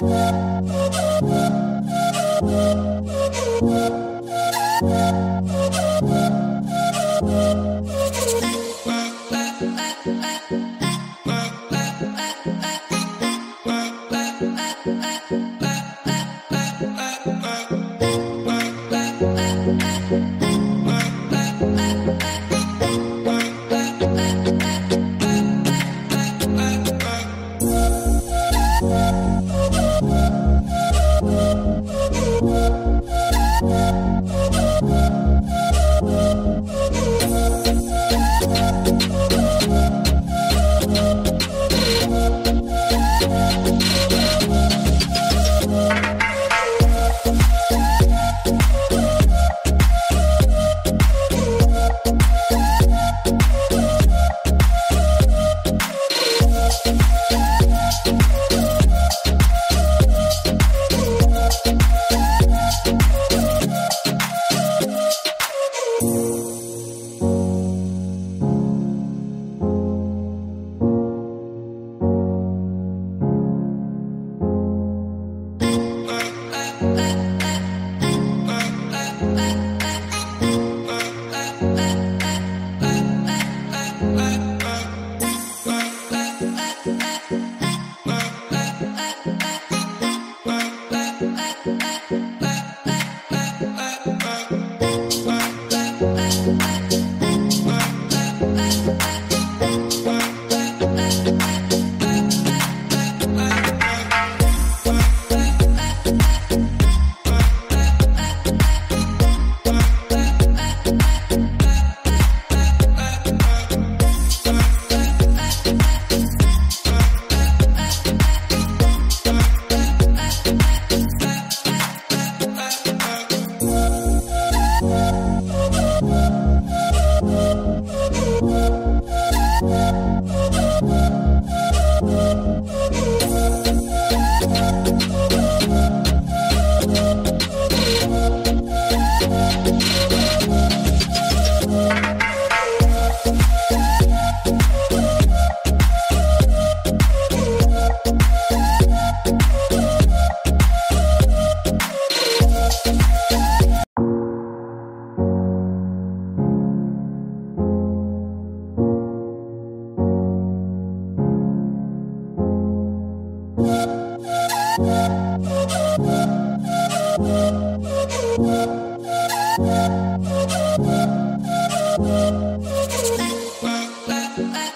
Thank you. Thank Música I